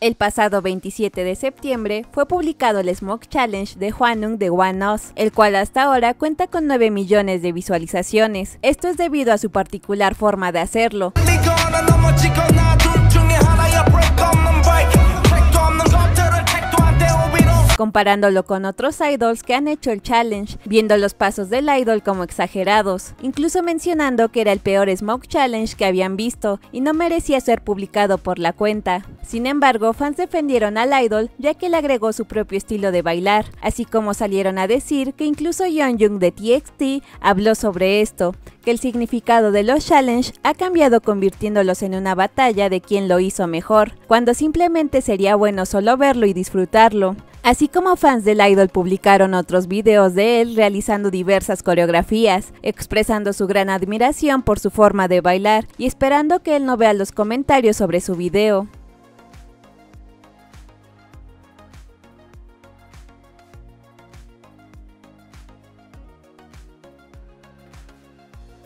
El pasado 27 de septiembre fue publicado el Smoke Challenge de Hwanung de One Us, el cual hasta ahora cuenta con 9 millones de visualizaciones. Esto es debido a su particular forma de hacerlo. Comparándolo con otros idols que han hecho el challenge, viendo los pasos del idol como exagerados, incluso mencionando que era el peor Smoke Challenge que habían visto y no merecía ser publicado por la cuenta. Sin embargo, fans defendieron al idol ya que le agregó su propio estilo de bailar, así como salieron a decir que incluso Yeonjung de TXT habló sobre esto, que el significado de los challenge ha cambiado convirtiéndolos en una batalla de quien lo hizo mejor, cuando simplemente sería bueno solo verlo y disfrutarlo. Así como fans del idol publicaron otros videos de él realizando diversas coreografías, expresando su gran admiración por su forma de bailar y esperando que él no vea los comentarios sobre su video.